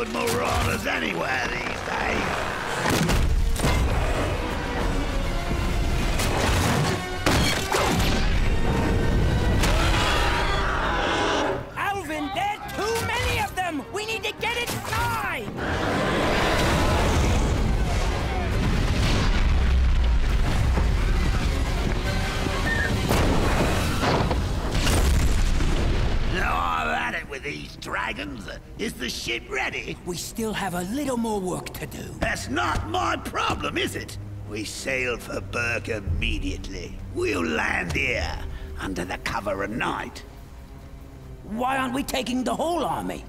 of marauders anywhere these days. With these dragons. Is the ship ready? We still have a little more work to do. That's not my problem, is it? We sail for Berk immediately. We'll land here, under the cover of night. Why aren't we taking the whole army?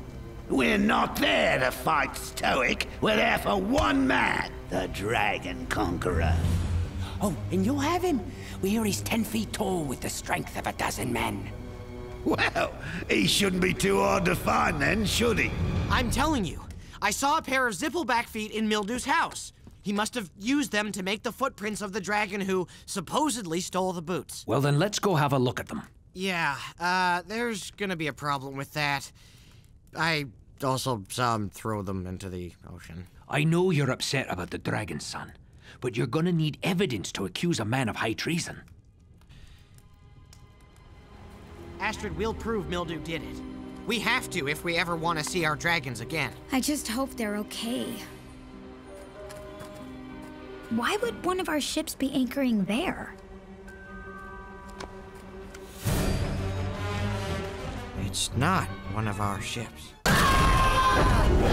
We're not there to fight Stoick. We're there for one man, the Dragon Conqueror. Oh, and you'll have him. We hear he's ten feet tall with the strength of a dozen men. Well, he shouldn't be too hard to find then, should he? I'm telling you, I saw a pair of zippleback feet in Mildew's house. He must have used them to make the footprints of the dragon who supposedly stole the boots. Well, then let's go have a look at them. Yeah, uh, there's gonna be a problem with that. I also saw him throw them into the ocean. I know you're upset about the dragon's son, but you're gonna need evidence to accuse a man of high treason. Astrid will prove Mildew did it. We have to if we ever want to see our dragons again. I just hope they're okay. Why would one of our ships be anchoring there? It's not one of our ships. You'll pay for this!